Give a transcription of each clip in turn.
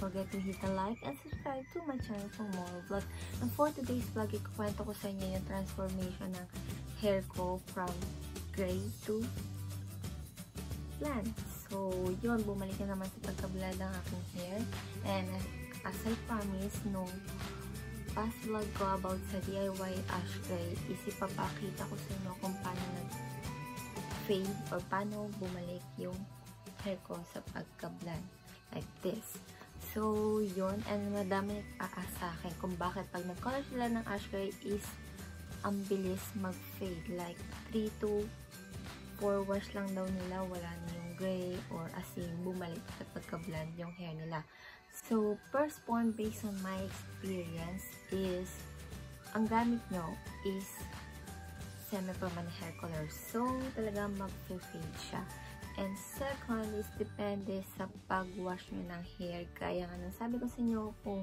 forget to hit the like and subscribe to my channel for more vlogs. And for today's vlog, ikukwento ko sa inyo yung transformation ng hair ko from gray to blonde. So, yun, bumalik na naman sa pagka-blonde ang aking hair. And as I promised, nung past vlog ko about sa DIY ash gray, isipapakita ko sa inyo kung paano nag-fade or paano bumalik yung hair ko sa pagka-blonde. Like this. So, yun. And madami nag-aas sa akin kung bakit pag nag-color sila ng ash gray is ang bilis mag-fade. Like, 3 to 4 wash lang daw nila. Wala na yung gray or asin bumalik sa pagka-blonde yung hair nila. So, first point based on my experience is ang gamit nyo is semi-permanent hair color. So, talaga mag-fade siya. And second is depende sa pag-wash nyo ng hair. Kaya nga nang sabi ko sa inyo kung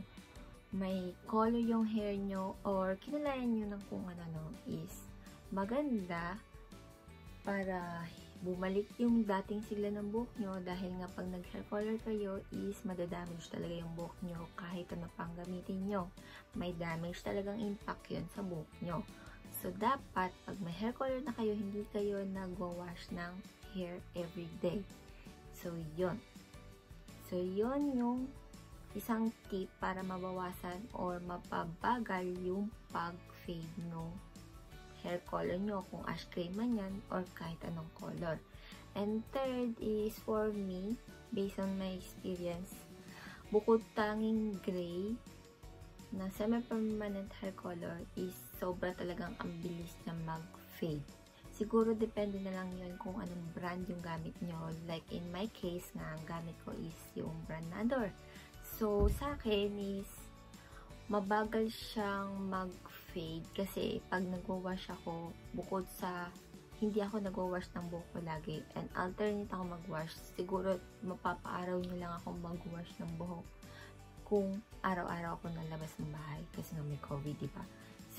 may color yung hair nyo or kinalayan nyo ng kung ano is maganda para bumalik yung dating sigla ng buhok nyo dahil nga pag nag-hair color kayo is madadamage talaga yung buhok nyo kahit ano pang gamitin nyo. May damage talagang impact yun sa buhok nyo. So, dapat pag may hair color na kayo, hindi kayo nagwa-wash ng hair every day. So, yun. So, yun yung isang tip para mabawasan or mapabagal yung pag-fade ng hair color nyo kung ash gray man yan or kahit anong color. And third is for me, based on my experience, bukod tanging gray na semi-permanent hair color is sobra talagang ang bilis na mag-fade. Siguro depende na lang yun kung anong brand yung gamit nyo. Like in my case nga, ang gamit ko is yung brand Nador. So, sa akin is mabagal siyang mag-fade kasi pag nagwa-wash ako, bukod sa hindi ako nagwa-wash ng buhok ko lagi and alternate ako mag-wash, siguro mapapaaraw nyo lang ako mag-wash ng buhok kung araw-araw ako nalabas ng bahay kasi nga may COVID, diba?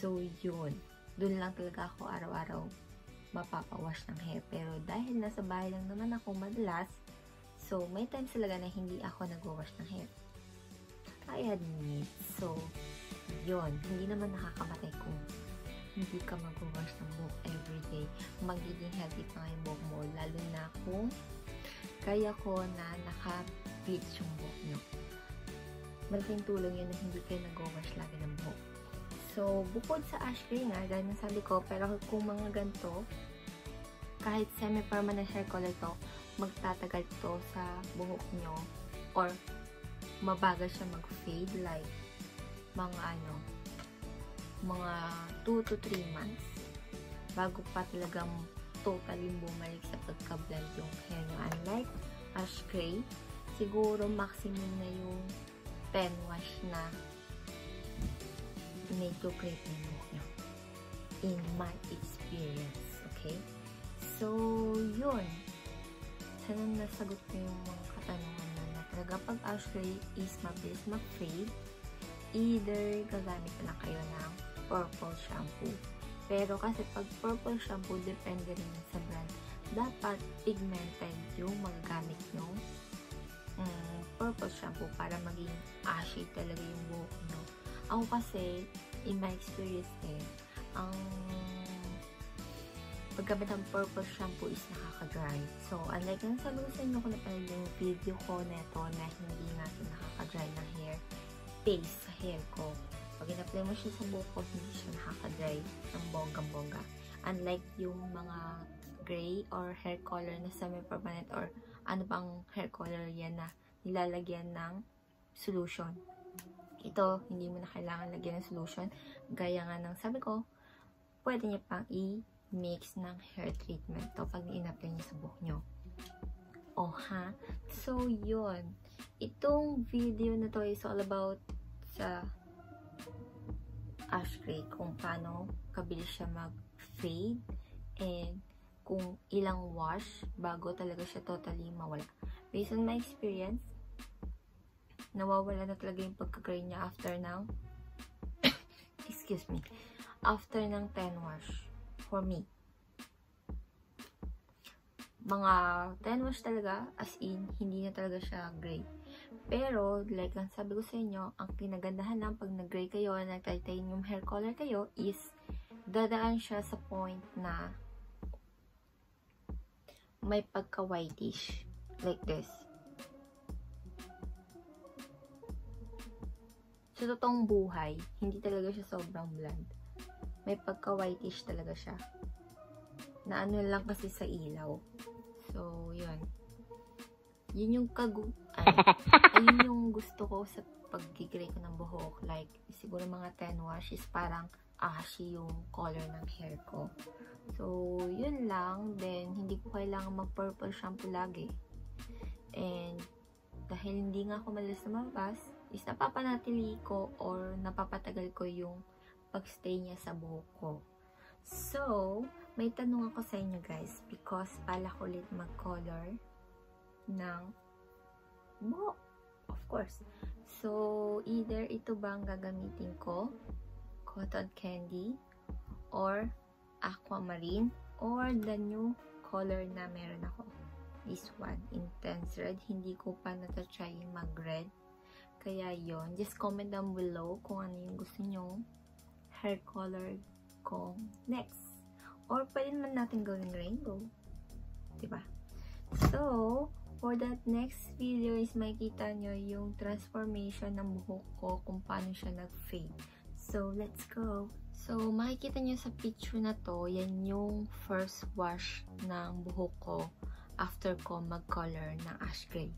So, yun. Doon lang talaga ako araw-araw mapapawash ng hair. Pero dahil nasa bahay lang naman ako madalas, so may times talaga na hindi ako nag-wash ng hair. I admit. So, yon Hindi naman nakakamatay kung hindi ka mag-wash ng buhok everyday. Magiging healthy pa nga yung buhok mo. Lalo na kung kaya ko na naka-bleach yung buhok nyo. Malaking tulong yun na hindi kayo nag-wash lagi ng buhok. So, bukod sa ash gray nga, dahil sabi ko, pero kung mga ganito, kahit semi-permanent hair color to, magtatagal to sa buhok nyo or mabagal siya mag-fade like mga ano, mga 2 to 3 months bago pa talagang totally bumalik sa pagka-blend yung hair nyo. Unlike ash gray, siguro maximum na yung pen wash na medyo great na yung nyo. In my experience. Okay? So, yun. Sana nasagot ko yung mga katanungan na na talaga pag Ashley is mabilis mag-fade, either gagamit na kayo ng purple shampoo. Pero kasi pag purple shampoo, depende rin sa brand. Dapat pigmented yung magagamit nyo um, purple shampoo para maging ashy talaga yung buhok nyo. Ako kasi, in my experience eh, ang paggamit ng purple shampoo is nakaka-dry. So, unlike yung sabi ko sa inyo kung napanood yung video ko neto na hindi natin nakaka-dry ng hair base sa hair ko. Pag in-apply mo siya sa buhok ko, hindi siya nakaka-dry ng bonggang-bongga. Unlike yung mga gray or hair color na semi-permanent or ano pang hair color yan na nilalagyan ng solution. Ito, hindi mo na kailangan lagyan ng solution. Gaya nga ng sabi ko, pwede niya pang i-mix ng hair treatment to pag in-apply niya sa buhok nyo. Oh, ha? So, yun. Itong video na to is all about sa ash gray, kung paano kabilis siya mag-fade and kung ilang wash bago talaga siya totally mawala. Based on my experience, nawawala na talaga yung pagka-gray niya after ng excuse me after ng 10 wash for me mga 10 wash talaga as in hindi na talaga siya gray Pero, like ang sabi ko sa inyo, ang kinagandahan lang pag nag-gray kayo, nag-titanium hair color kayo, is dadaan siya sa point na may pagka-whitish. Like this. Sa totoong buhay, hindi talaga siya sobrang blonde. May pagka-whitish talaga siya. Na ano lang kasi sa ilaw. So, yun. Yun yung kagu... Ay, ayun yung gusto ko sa pag-gray ko ng buhok. Like, siguro mga 10 wash is parang ashy yung color ng hair ko. So, yun lang. Then, hindi ko kailangan mag-purple shampoo lagi. And, dahil hindi nga ako malas na mabas, is napapanatili ko or napapatagal ko yung pagstay niya sa buhok ko. So, may tanong ako sa inyo guys because pala ko ulit mag-color ng buhok. Of course. So, either ito bang gagamitin ko, cotton candy, or aquamarine, or the new color na meron ako. This one, intense red. Hindi ko pa natatry mag-red. Kaya yon Just comment down below kung ano yung gusto nyong hair color ko next. Or pwede naman natin gawing rainbow. Diba? So, for that next video is makita nyo yung transformation ng buhok ko kung paano siya nag-fade. So, let's go! So, makikita nyo sa picture na to, yan yung first wash ng buhok ko after ko mag-color ng ash gray.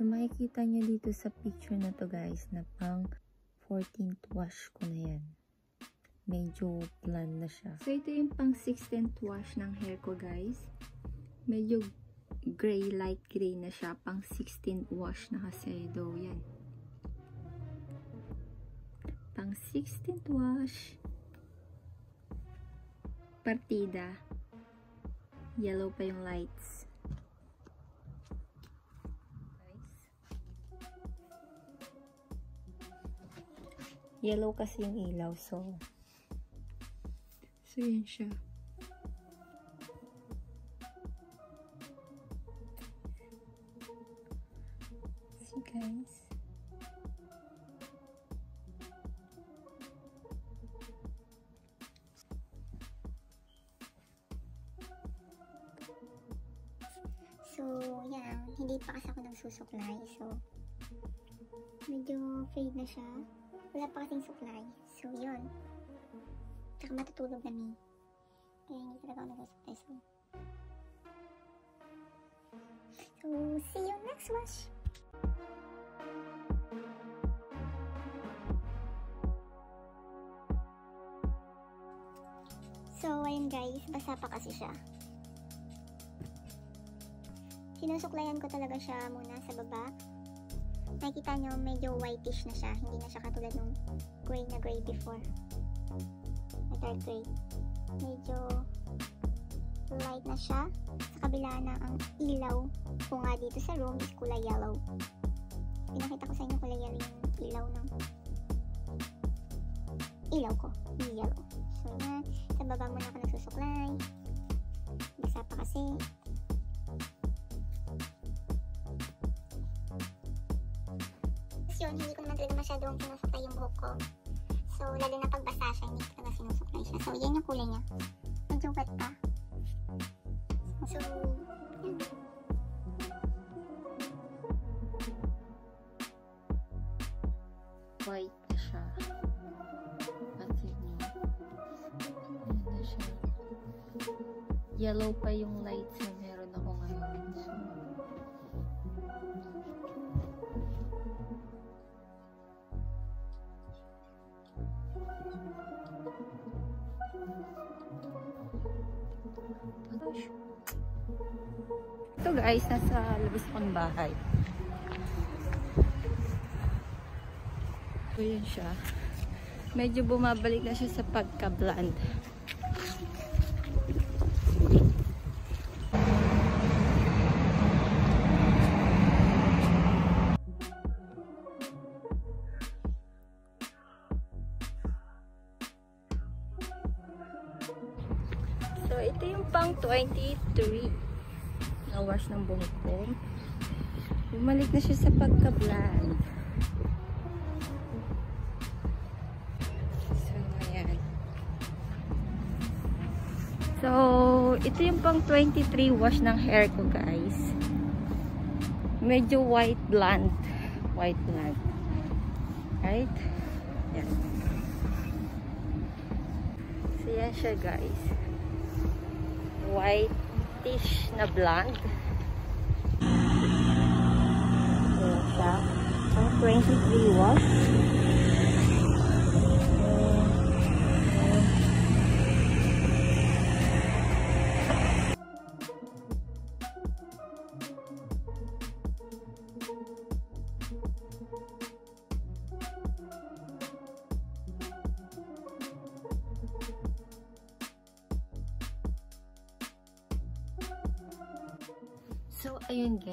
So, makikita nyo dito sa picture na to guys, na pang 14th wash ko na yan. Medyo blonde na siya. So, ito yung pang 16th wash ng hair ko guys. Medyo gray, light gray na siya. Pang 16th wash na kasi daw yan. Pang 16th wash. Partida. Yellow pa yung lights. Yellow kasi yung ilaw, so so yan siya. See guys. So, yan. Hindi pa kasi ako nagsusuklay. So, medyo fade na siya. Wala pa kasing supply. So, yun. Tsaka matutulog na mi. Kaya hindi talaga ako nagsusuklay. So, see you next wash. So, ayun guys. Basa pa kasi siya. Sinusuklayan ko talaga siya muna sa baba. Nakikita nyo, medyo whitish na siya. Hindi na siya katulad nung gray na gray before. Na dark gray. Medyo light na siya. Sa kabila na ang ilaw ko nga dito sa room is kulay yellow. Pinakita ko sa inyo kulay yellow yung ilaw ng ilaw ko. Yellow. So, yan. Sa baba muna ako nagsusuklay. Basa pa kasi. Yun, hindi ko naman talaga masyadong sinusuklay yung buhok ko. So, lalo na pag basa siya, hindi ko talaga sinusuklay siya. So, yan yung kulay niya. Medyo wet pa. So. White siya. Na siya. Yellow pa yung lights guys, nasa labas ako ng bahay. So, yun siya. Medyo bumabalik na siya sa pagka-bland. So, ito yung pang 23 na wash ng buhok ko. Bumalik na siya sa pagka-bland. So, ayan. So, ito yung pang 23 wash ng hair ko, guys. Medyo white blonde. White blonde. Right? Yan. So, yan siya, guys. Whitish na blonde. Ayan siya. Pang 23 wash.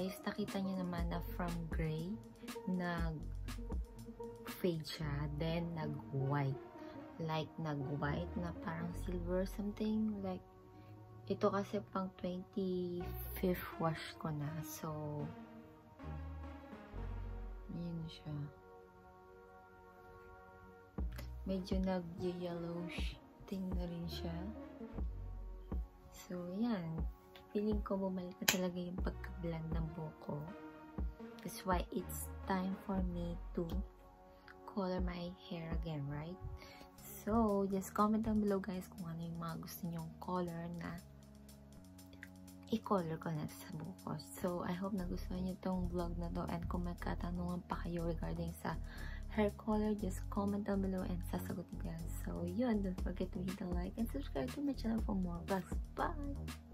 Guys, nakita niyo naman na from gray, nag fade siya, then nag-white. Like, nag-white na parang silver something. Like, ito kasi pang 25th wash ko na. So, yun siya. Medyo nag-yellow thing na rin siya. So, yan feeling ko bumalik na talaga yung pagka-blend ng buhok ko. That's why it's time for me to color my hair again, right? So, just comment down below guys kung ano yung mga gusto nyong color na i-color ko na sa buhok ko. So, I hope nagustuhan nyo tong vlog na to and kung may katanungan pa kayo regarding sa hair color, just comment down below and sasagot ko yan. So, yun, don't forget to hit the like and subscribe to my channel for more vlogs. Bye!